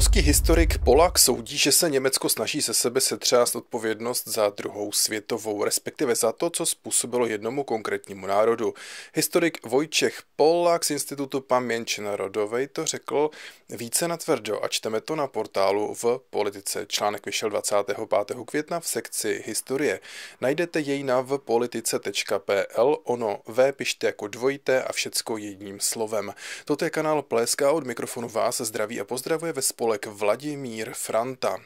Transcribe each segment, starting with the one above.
Polský historik Polak soudí, že se Německo snaží se sebe setřást odpovědnost za druhou světovou, respektive za to, co způsobilo jednomu konkrétnímu národu. Historik Vojčech Polak z Institutu Paměť Narodovej to řekl více natvrdo a čteme to na portálu v Politice. Článek vyšel 25. května v sekci Historie. Najdete jej na vpolitice.pl, ono V pište jako dvojité a všecko jedním slovem. Toto je kanál Pléska od mikrofonu vás zdraví a pozdravuje ve spolek Vladimír Franta.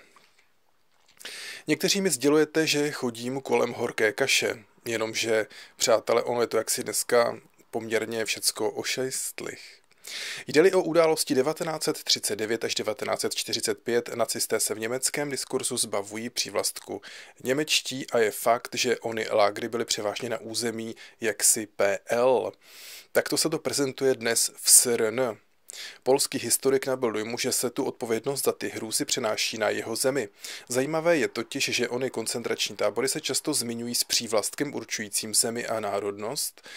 Někteří mi sdělujete, že chodím kolem horké kaše, jenomže, přátelé, ono je to jaksi dneska poměrně všecko ošejstlich. Jde-li o události 1939 až 1945, nacisté se v německém diskurzu zbavují přívlastku němečtí a je fakt, že ony lágry byly převážně na území jaksi PL. Takto se to prezentuje dnes v SRN. Polský historik nabyl dojmu, že se tu odpovědnost za ty hrůzy přenáší na jeho zemi. Zajímavé je totiž, že ony koncentrační tábory se často zmiňují s přívlastkem určujícím zemi a národnost,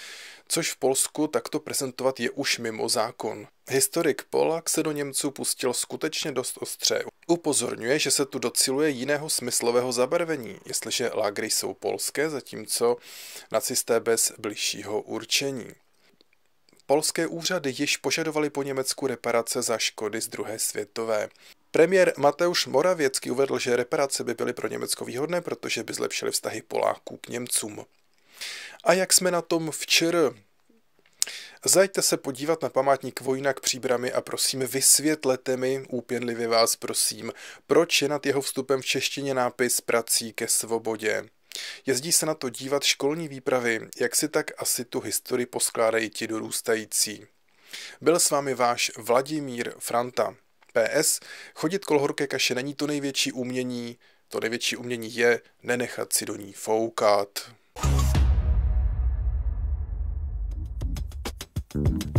což v Polsku takto prezentovat je už mimo zákon. Historik Polak se do Němců pustil skutečně dost ostře. Upozorňuje, že se tu dociluje jiného smyslového zabarvení, jestliže lágry jsou polské, zatímco nacisté bez bližšího určení. Polské úřady již požadovaly po Německu reparace za škody z druhé světové. Premiér Mateusz Moravěcky uvedl, že reparace by byly pro Německo výhodné, protože by zlepšily vztahy Poláků k Němcům. A jak jsme na tom včera? Zajďte se podívat na památník Vojnak příbramy a prosím vysvětlete mi, úpěnlivě vás prosím, proč je nad jeho vstupem v češtině nápis prací ke svobodě. Jezdí se na to dívat školní výpravy, jak si tak asi tu historii poskládají ti dorůstající. Byl s vámi váš Vladimír Franta. PS. Chodit kolhorké kaše není to největší umění, to největší umění je nenechat si do ní foukat. thank you